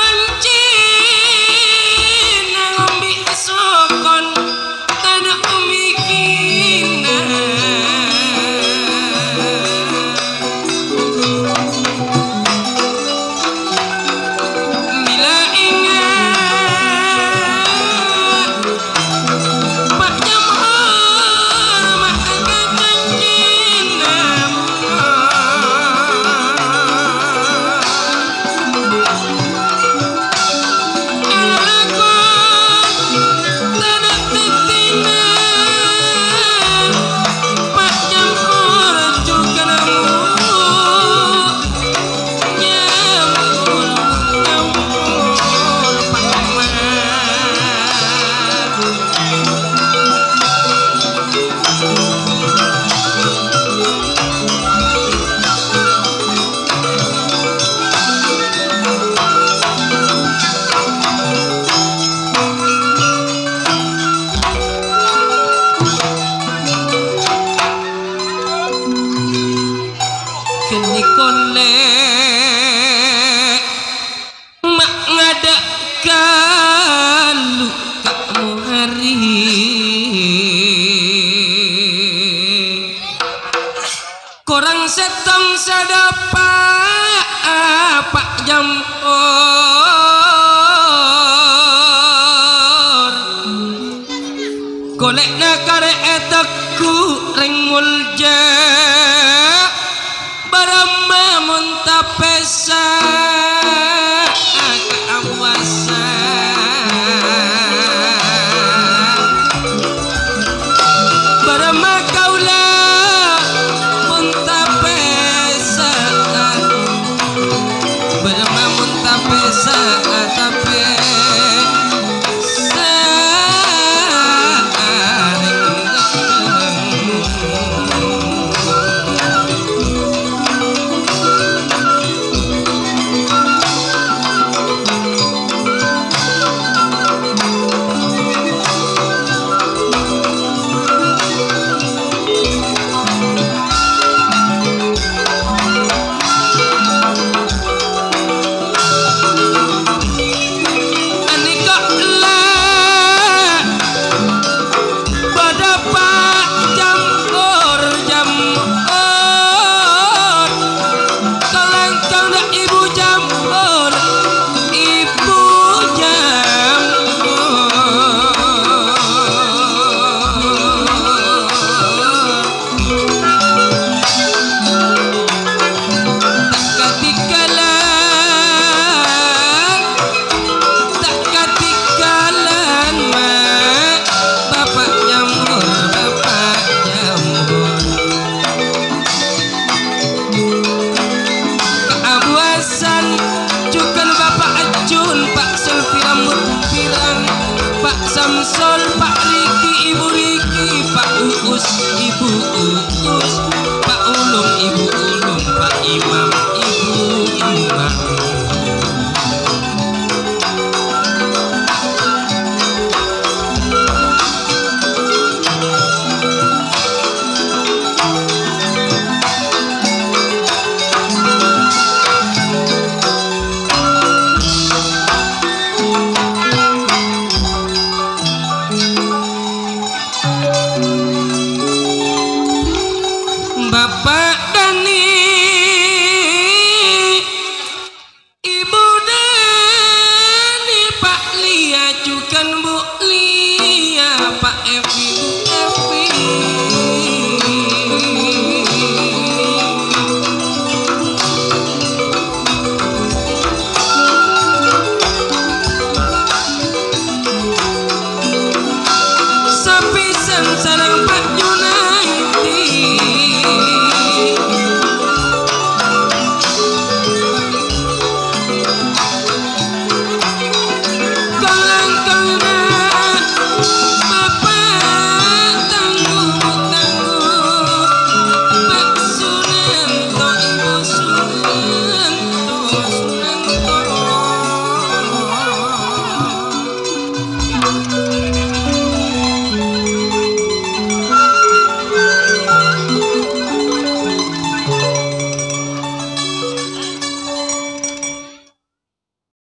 मलचे orang setong sedapa Pak Jamur. Golek nakare eteku ring mulja Barama muntapesa Rambut pirang Pak Samsul Pak Riki Ibu Riki Pak Uus